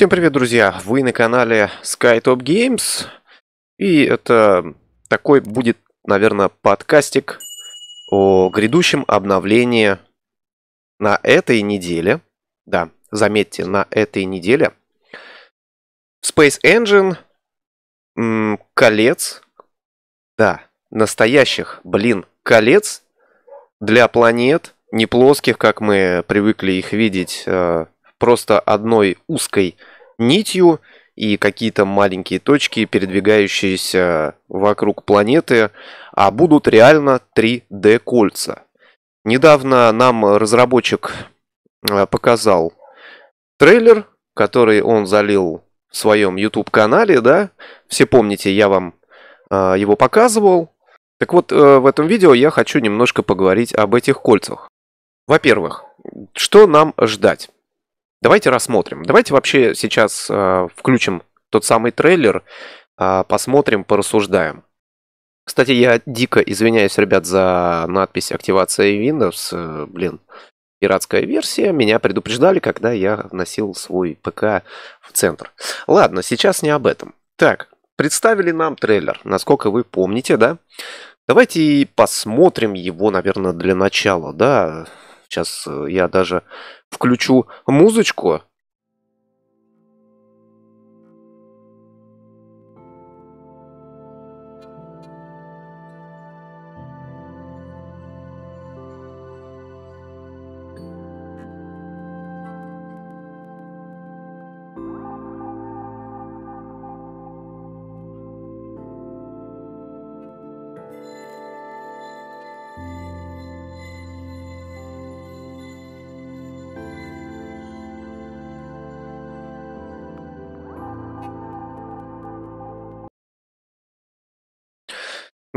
Всем привет, друзья! Вы на канале SkyTop Games. И это такой будет, наверное, подкастик о грядущем обновлении на этой неделе. Да, заметьте, на этой неделе. Space Engine, колец. Да, настоящих, блин, колец для планет, не плоских, как мы привыкли их видеть э, просто одной узкой нитью и какие-то маленькие точки, передвигающиеся вокруг планеты, а будут реально 3D-кольца. Недавно нам разработчик э, показал трейлер, который он залил в своем YouTube-канале, да? Все помните, я вам э, его показывал. Так вот, э, в этом видео я хочу немножко поговорить об этих кольцах. Во-первых, что нам ждать? Давайте рассмотрим. Давайте вообще сейчас э, включим тот самый трейлер, э, посмотрим, порассуждаем. Кстати, я дико извиняюсь, ребят, за надпись активация Windows. Блин, пиратская версия. Меня предупреждали, когда я вносил свой ПК в центр. Ладно, сейчас не об этом. Так, представили нам трейлер, насколько вы помните, да? Давайте посмотрим его, наверное, для начала, да? Сейчас э, я даже включу музычку.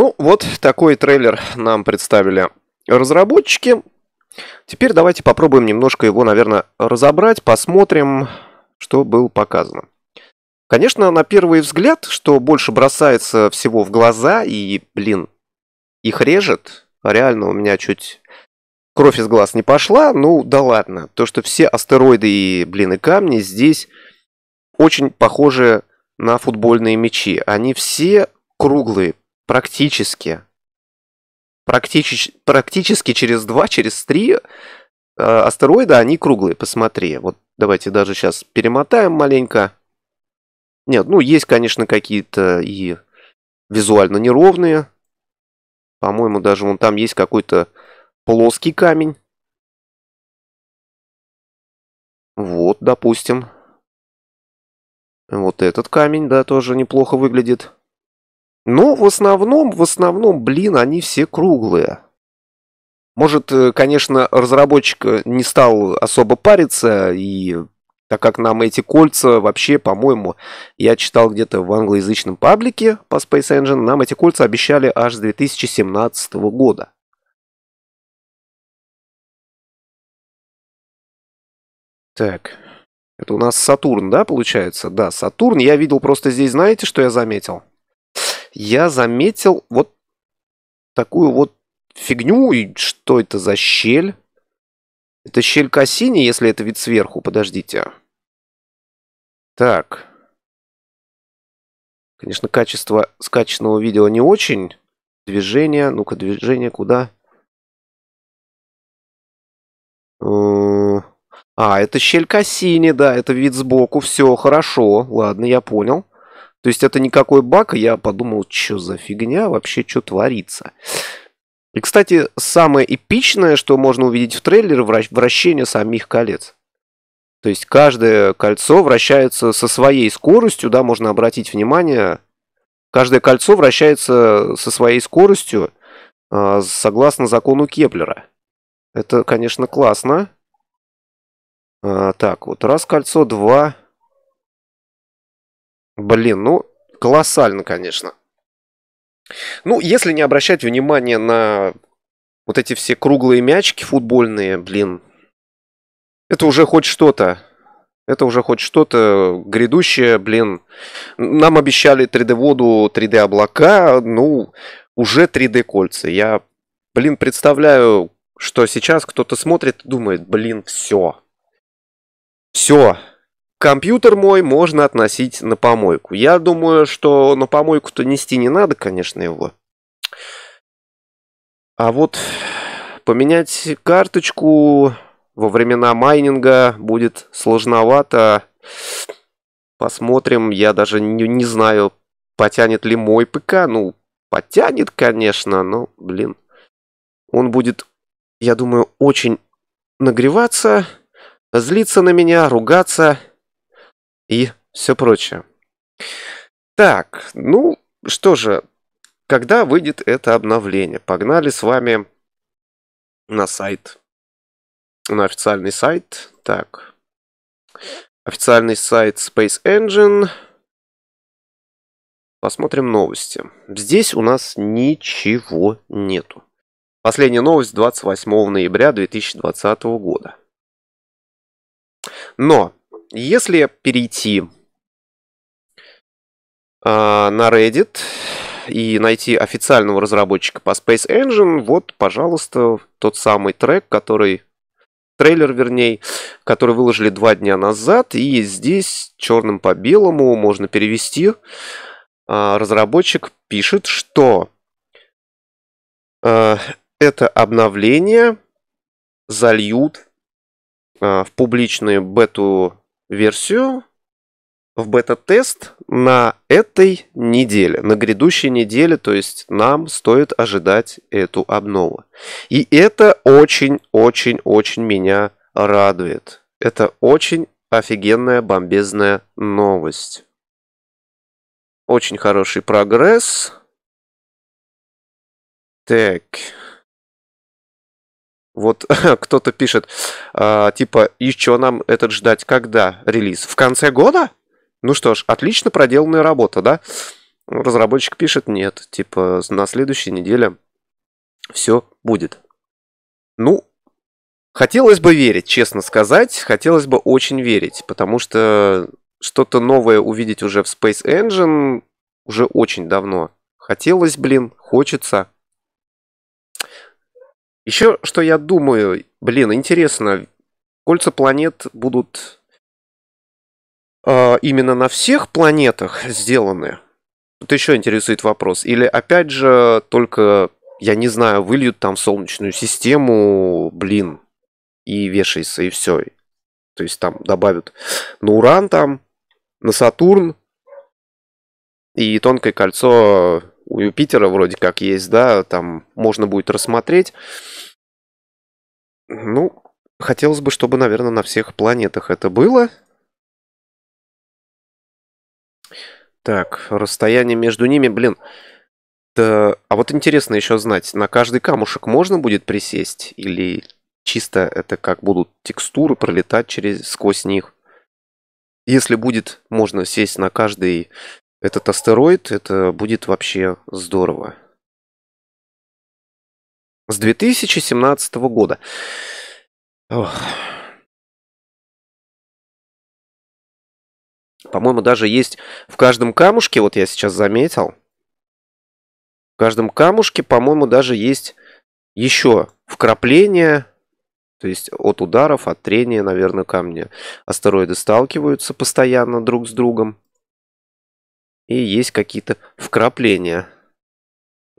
Ну, вот такой трейлер нам представили разработчики. Теперь давайте попробуем немножко его, наверное, разобрать, посмотрим, что было показано. Конечно, на первый взгляд, что больше бросается всего в глаза и, блин, их режет. Реально у меня чуть кровь из глаз не пошла. Ну, да ладно. То, что все астероиды и, блин, и камни здесь очень похожи на футбольные мячи. Они все круглые, практически, практически, практически через два, через три э, астероида, они круглые, посмотри. Вот давайте даже сейчас перемотаем маленько. Нет, ну есть, конечно, какие-то и визуально неровные. По-моему, даже вон там есть какой-то плоский камень. Вот, допустим. Вот этот камень, да, тоже неплохо выглядит. Но в основном, в основном, блин, они все круглые. Может, э, конечно, разработчик э, не стал особо париться, и так как нам эти кольца вообще, по-моему, я читал где-то в англоязычном паблике по Space Engine, нам эти кольца обещали аж с 2017 года. Так, это у нас Сатурн, да, получается? Да, Сатурн. Я видел просто здесь, знаете, что я заметил? Я заметил вот такую вот фигню. И что это за щель? Это щель Кассини, если это вид сверху. Подождите. Так. Конечно, качество скачанного видео не очень. Движение. Ну-ка, движение куда? Э, а, это щель Кассини, да, это вид сбоку. Все, хорошо. Ладно, я понял. То есть это никакой баг, я подумал, что за фигня, вообще что творится. И, кстати, самое эпичное, что можно увидеть в трейлере, вращение самих колец. То есть каждое кольцо вращается со своей скоростью, да, можно обратить внимание. Каждое кольцо вращается со своей скоростью, а, согласно закону Кеплера. Это, конечно, классно. А, так, вот раз кольцо, два, Блин, ну, колоссально, конечно. Ну, если не обращать внимания на вот эти все круглые мячики футбольные, блин, это уже хоть что-то. Это уже хоть что-то грядущее, блин. Нам обещали 3D-воду, 3D-облака, ну, уже 3D-кольца. Я, блин, представляю, что сейчас кто-то смотрит и думает, блин, все. Все, компьютер мой можно относить на помойку. Я думаю, что на помойку-то нести не надо, конечно, его. А вот поменять карточку во времена майнинга будет сложновато. Посмотрим. Я даже не, не знаю, потянет ли мой ПК. Ну, потянет, конечно, но, блин. Он будет, я думаю, очень нагреваться, злиться на меня, ругаться и все прочее. Так, ну что же, когда выйдет это обновление? Погнали с вами на сайт. На официальный сайт. Так. Официальный сайт Space Engine. Посмотрим новости. Здесь у нас ничего нету. Последняя новость 28 ноября 2020 года. Но, если перейти э, на Reddit и найти официального разработчика по Space Engine, вот, пожалуйста, тот самый трек, который трейлер, вернее, который выложили два дня назад, и здесь черным по белому можно перевести. А, разработчик пишет, что а, это обновление зальют а, в публичную бету-версию, в бета-тест на этой неделе, на грядущей неделе, то есть нам стоит ожидать эту обнову. И это очень-очень-очень меня радует. Это очень офигенная бомбезная новость. Очень хороший прогресс. Так. Вот кто-то пишет, а, типа, и что нам этот ждать, когда релиз? В конце года? Ну что ж, отлично проделанная работа, да? Разработчик пишет, нет, типа, на следующей неделе все будет. Ну, хотелось бы верить, честно сказать, хотелось бы очень верить, потому что что-то новое увидеть уже в Space Engine уже очень давно. Хотелось, блин, хочется. Еще что я думаю, блин, интересно, кольца планет будут э, именно на всех планетах сделаны? Тут еще интересует вопрос. Или опять же только, я не знаю, выльют там солнечную систему, блин, и вешается, и все. То есть там добавят на Уран там, на Сатурн, и тонкое кольцо у Юпитера вроде как есть, да, там можно будет рассмотреть. Ну, хотелось бы, чтобы, наверное, на всех планетах это было. Так, расстояние между ними, блин. Да, а вот интересно еще знать, на каждый камушек можно будет присесть? Или чисто это как будут текстуры пролетать через, сквозь них? Если будет можно сесть на каждый этот астероид, это будет вообще здорово. С 2017 года. По-моему, даже есть в каждом камушке, вот я сейчас заметил, в каждом камушке, по-моему, даже есть еще вкрапления, то есть от ударов, от трения, наверное, камни. Астероиды сталкиваются постоянно друг с другом. И есть какие-то вкрапления.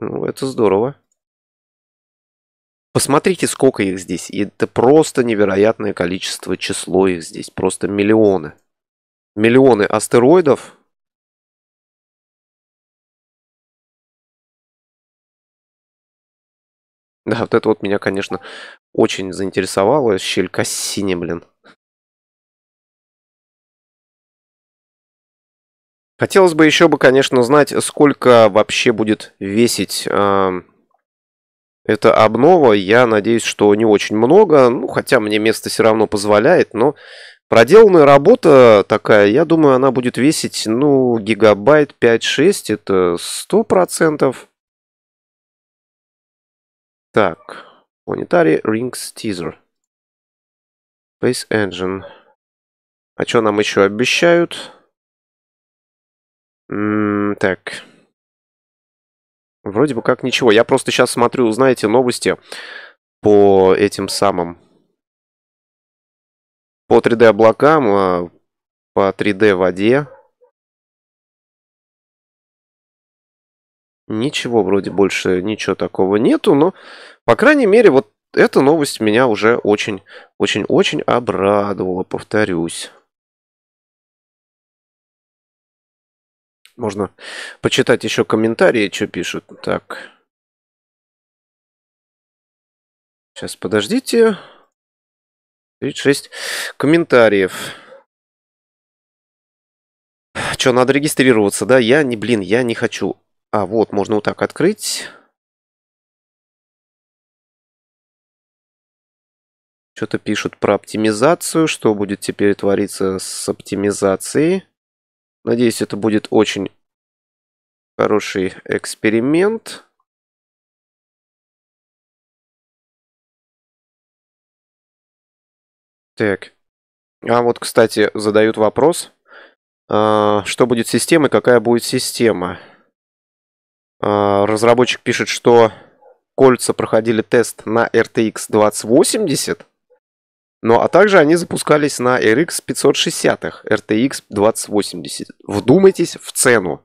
Ну, это здорово. Посмотрите, сколько их здесь. Это просто невероятное количество, число их здесь. Просто миллионы. Миллионы астероидов. Да, вот это вот меня, конечно, очень заинтересовало. Щель Кассини, блин. Хотелось бы еще бы, конечно, знать, сколько вообще будет весить э, эта обнова. Я надеюсь, что не очень много. Ну, хотя мне место все равно позволяет. Но проделанная работа такая, я думаю, она будет весить, ну, гигабайт 5-6. Это 100%. Так. Planetary Rings Teaser. Space Engine. А что нам еще обещают? Так. Вроде бы как ничего. Я просто сейчас смотрю, знаете, новости по этим самым... По 3D-облакам, а, по 3D воде. Ничего вроде больше, ничего такого нету, но, по крайней мере, вот эта новость меня уже очень-очень-очень обрадовала, повторюсь. Можно почитать еще комментарии, что пишут. Так. Сейчас, подождите. 36 комментариев. Что, надо регистрироваться, да? Я не, блин, я не хочу. А, вот, можно вот так открыть. Что-то пишут про оптимизацию. Что будет теперь твориться с оптимизацией? Надеюсь, это будет очень хороший эксперимент. Так. А вот, кстати, задают вопрос. А, что будет с системой, какая будет система? А, разработчик пишет, что кольца проходили тест на RTX 2080. Ну, а также они запускались на RX 560 RTX 2080. Вдумайтесь в цену.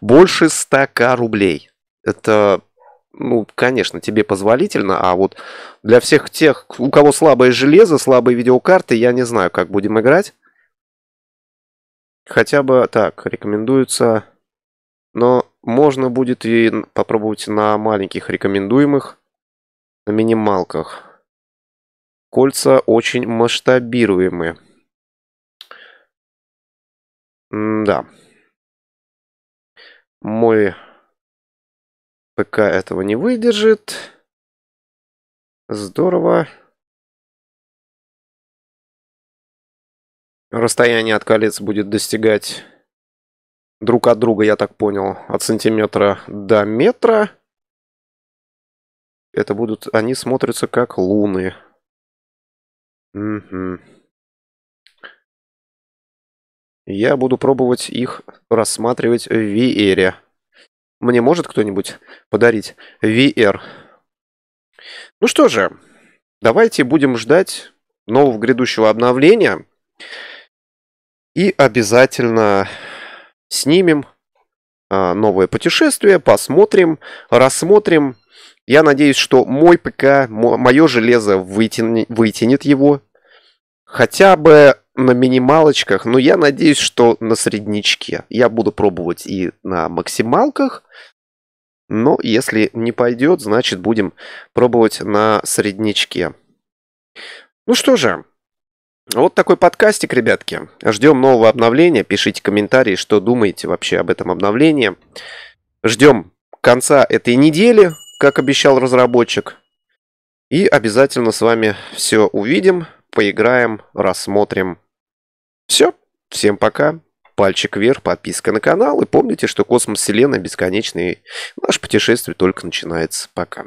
Больше 100к рублей. Это, ну, конечно, тебе позволительно, а вот для всех тех, у кого слабое железо, слабые видеокарты, я не знаю, как будем играть. Хотя бы так, рекомендуется. Но можно будет и попробовать на маленьких рекомендуемых, на минималках. Кольца очень масштабируемые. да. Мой ПК этого не выдержит. Здорово. Расстояние от колец будет достигать друг от друга, я так понял, от сантиметра до метра. Это будут, они смотрятся как луны. Угу. Я буду пробовать их рассматривать в VR. Мне может кто-нибудь подарить VR? Ну что же, давайте будем ждать нового грядущего обновления. И обязательно снимем а, новое путешествие, посмотрим, рассмотрим. Я надеюсь, что мой ПК, мое железо вытянет, вытянет его хотя бы на минималочках, но я надеюсь, что на средничке. Я буду пробовать и на максималках, но если не пойдет, значит будем пробовать на средничке. Ну что же, вот такой подкастик, ребятки. Ждем нового обновления. Пишите комментарии, что думаете вообще об этом обновлении. Ждем конца этой недели, как обещал разработчик. И обязательно с вами все увидим поиграем, рассмотрим. Все, всем пока. Пальчик вверх, подписка на канал. И помните, что космос Вселенная бесконечный. Наше путешествие только начинается. Пока.